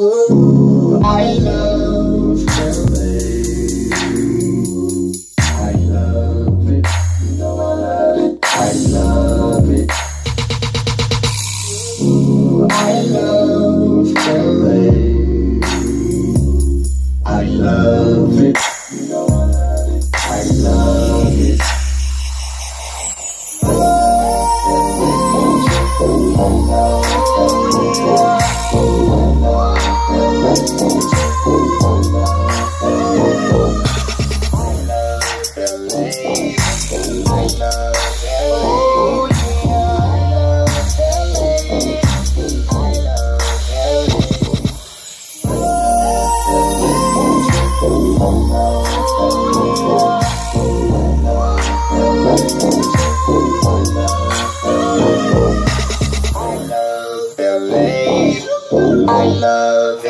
Ooh, I love. I love it. You know I love it. I love it. Ooh, I love. I love it. You know I love it. I love it. LA. I love